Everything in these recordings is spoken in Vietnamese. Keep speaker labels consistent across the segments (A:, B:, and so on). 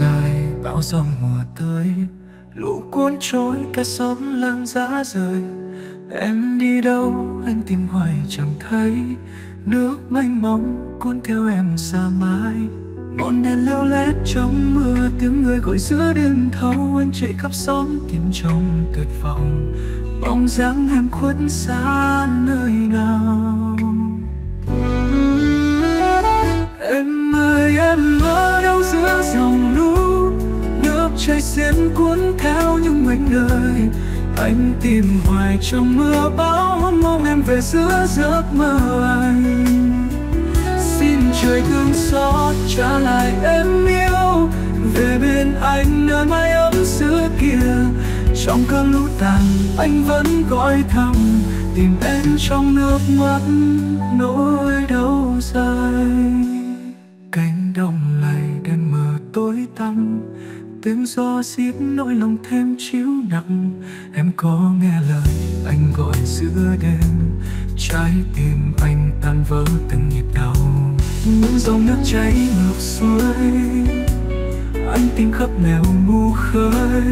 A: dài, bão giông mùa tới, lũ cuốn trôi, cả xóm làng giá rời. Em đi đâu, anh tìm hoài chẳng thấy. Nước mênh mông cuốn theo em xa mãi. Ngọn đèn leo lét trong mưa, tiếng người gọi giữa đêm thâu. Anh chạy khắp xóm tìm trong tuyệt vọng. Bóng dáng em khuất xa nơi nào? Em ơi, em ở đâu giữa dòng trời xiên cuốn theo những mảnh đời anh tìm hoài trong mưa bão mong em về giữa giấc mơ anh. Xin trời thương xót, trả lại em yêu. Về bên anh, nơi mái ấm xưa kia. Trong cơn lũ tàn, anh vẫn gọi thầm tìm em trong nước mắt, nỗi đau dài. Cánh đồng lầy đêm mờ tối tăm tiếng gió xiết nỗi lòng thêm chiếu nặng. Em có nghe lời anh gọi giữa đêm. Trái tim anh tan vỡ từng nhịp đau. Những dòng nước chảy ngược xuôi. Anh tìm khắp nẻo ngu khơi.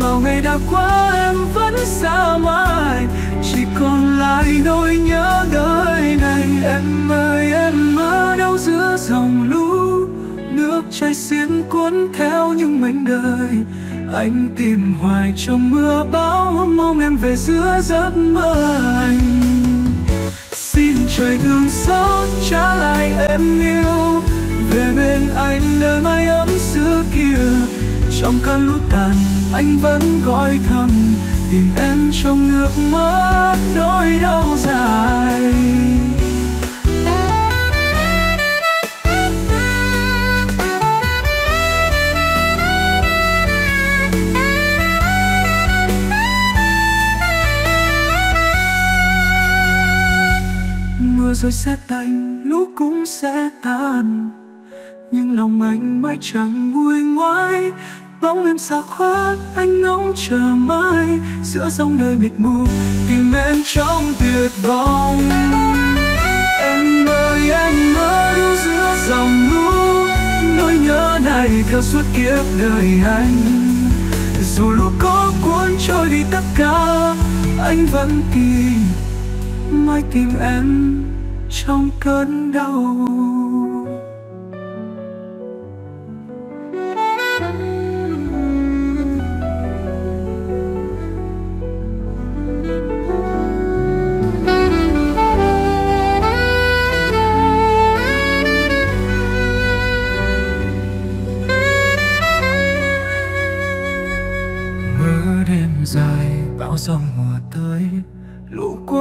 A: Bao ngày đã qua em vẫn xa mãi. Chỉ còn lại nỗi nhớ đời này. Em ơi, em ở đâu giữa dòng lũ nước chảy xiên cuốn theo những mảnh đời. Anh tìm hoài trong mưa bão, mong em về giữa giấc mơ anh. Xin trời thương xót trả lại em yêu. Về bên anh nơi mái ấm xưa kia. Trong cơn lũ tàn, anh vẫn gọi thầm. Tìm em trong nước mắt nỗi đau dài. Rồi sẽ tạnh lũ cũng sẽ tan nhưng lòng anh mãi chẳng nguôi ngoai, bóng em xa khuất anh ngóng chờ mãi. Giữa dòng đời mịt mù, tìm em trong tuyệt vọng. Em ơi em ơi đâu giữa dòng lũ, nỗi nhớ này theo suốt kiếp đời anh. Dù lũ có cuốn trôi đi tất cả, anh vẫn tìm, mãi tìm em trong cơn đau.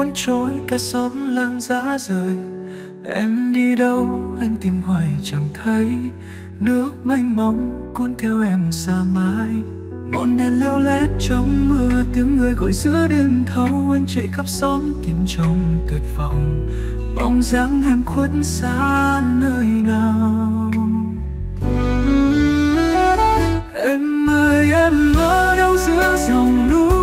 A: Cuốn trôi cả xóm làng giá rời. Em đi đâu, anh tìm hoài chẳng thấy. Nước mênh mông cuốn theo em xa mãi. Ngọn đèn leo lét trong mưa, tiếng người gọi giữa đêm thâu. Anh chạy khắp xóm tìm trong tuyệt vọng. Bóng dáng em khuất xa nơi nào? Em ơi, em ở đâu giữa dòng núi?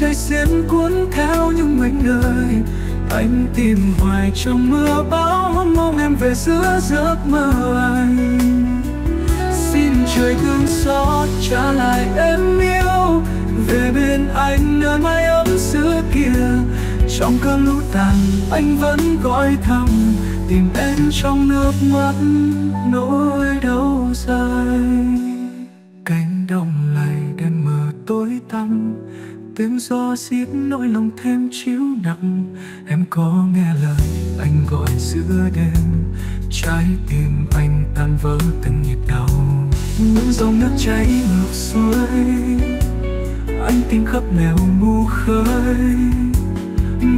A: Trời xiên cuốn theo những mảnh đời anh tìm hoài trong mưa bão, mong em về giữa giấc mơ anh. Xin trời thương xót trả lại em yêu. Về bên anh nơi mái ấm xưa kia. Trong cơn lũ tàn, anh vẫn gọi thầm. Tìm em trong nước mắt nỗi đau dài. Cánh đồng lầy đêm mờ tối tăm tiếng gió xiết nỗi lòng thêm chiếu nặng. Em có nghe lời anh gọi giữa đêm. Trái tim anh tan vỡ từng nhịp đau. Những dòng nước chảy ngược xuôi. Anh tìm khắp nẻo ngu khơi.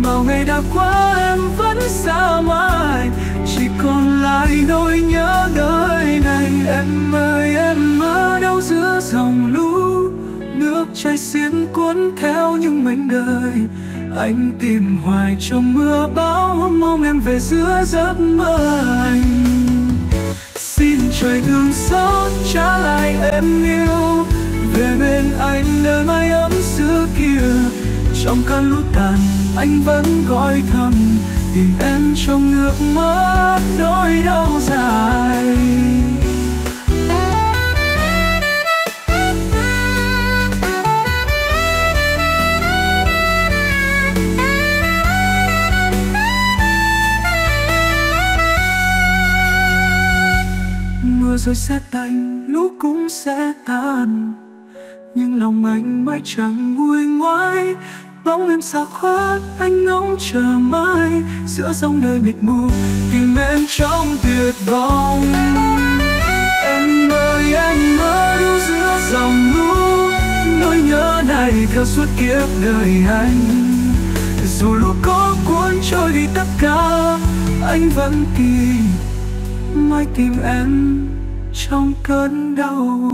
A: Bao ngày đã qua, em vẫn xa mãi. Chỉ còn lại nỗi nhớ đời này. Em ơi, em ở đâu giữa dòng lũ Trái xiên cuốn theo những mảnh đời. Anh tìm hoài trong mưa bão, mong em về giữa giấc mơ anh. Xin trời thương xót, trả lại em yêu. Về bên anh nơi mái ấm xưa kia. Trong cơn lũ tàn, anh vẫn gọi thầm. Tìm em trong nước mắt nỗi đau dài. Rồi sẽ tạnh, lũ cũng sẽ tan nhưng lòng anh mãi chẳng nguôi ngoai. Bóng em xa khoát, anh ngóng chờ mãi. Giữa dòng đời mịt mù, tìm em trong tuyệt vọng. Em ơi, em mơ đâu giữa dòng lũ. Nỗi nhớ này theo suốt kiếp đời anh. Dù lũ có cuốn trôi đi tất cả, anh vẫn tìm, mãi tìm em trong cơn đau.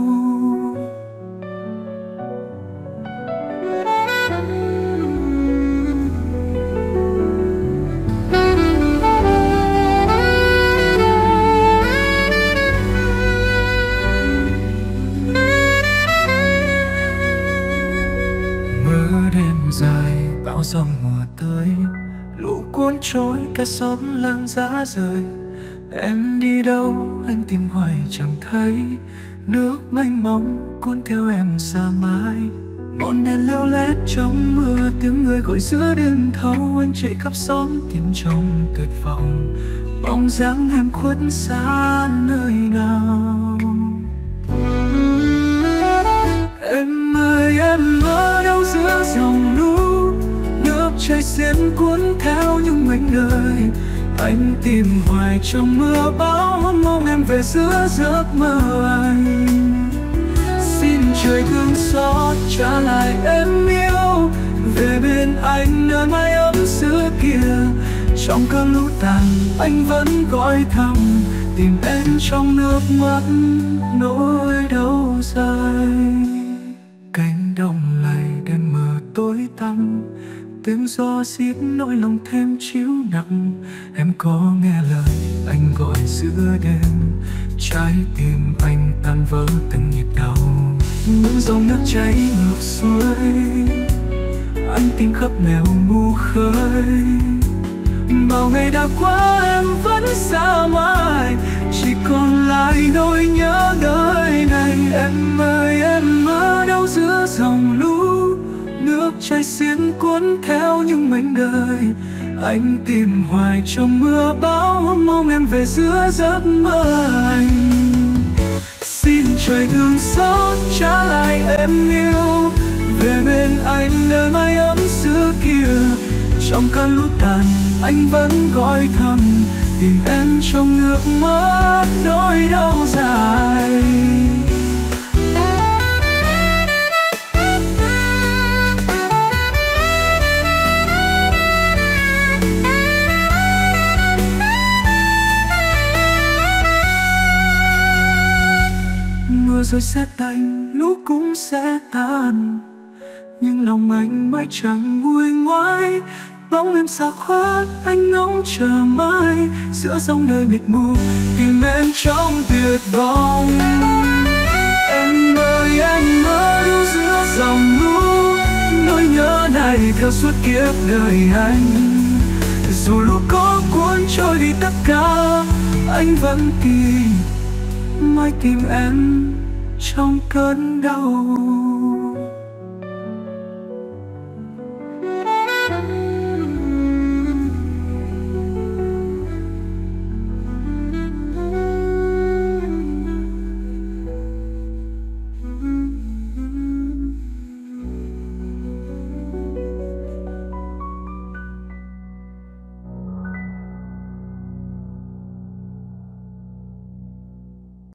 A: Mưa đêm dài, bão giông mùa tới, lũ cuốn trôi cả xóm làng giá rời em đi đâu, anh tìm hoài chẳng thấy. Nước mênh mông cuốn theo em xa mãi. Ngọn đèn leo lét trong mưa, tiếng người gọi giữa đêm thâu. Anh chạy khắp xóm tìm trong tuyệt vọng. Bóng dáng em khuất xa nơi nào? Em ơi, em ở đâu giữa dòng lũ. Nước chảy xiên cuốn theo những mảnh đời anh tìm hoài trong mưa bão, mong em về giữa giấc mơ anh. Xin trời thương xót trả lại em yêu, về bên anh nơi mái ấm xưa kia. Trong cơn lũ tàn, anh vẫn gọi thầm, tìm em trong nước mắt nỗi đau dài. Cánh đồng lầy đêm mờ tối tăm, tiếng gió xiết nỗi lòng thêm chiếu nặng có nghe lời anh gọi giữa đêm. Trái tim anh tan vỡ từng nhịp đau. Những dòng nước chảy ngược xuôi. Anh tìm khắp nẻo mu khơi. Bao ngày đã qua, em vẫn xa mãi. Chỉ còn lại nỗi nhớ đời này. Em ơi, em ở đâu giữa dòng lũ. Nước chảy xiên cuốn theo những mảnh đời anh tìm hoài trong mưa bão, mong em về giữa giấc mơ anh. Xin trời thương xót trả lại em yêu. Về bên anh nơi mái ấm xưa kia. Trong cơn lũ tàn, anh vẫn gọi thầm. Tìm em trong nước mắt nỗi đau dài. Sẽ tạnh, lũ cũng sẽ tan nhưng lòng anh mãi chẳng nguôi ngoai. Bóng em xa khuất anh ngóng chờ mãi. Giữa dòng đời mịt mù, tìm em trong tuyệt vọng. Em ơi, em mơ đâu giữa dòng lũ. Nỗi nhớ này theo suốt kiếp đời anh. Dù lũ có cuốn trôi đi tất cả, anh vẫn tìm, mãi tìm em trong cơn đau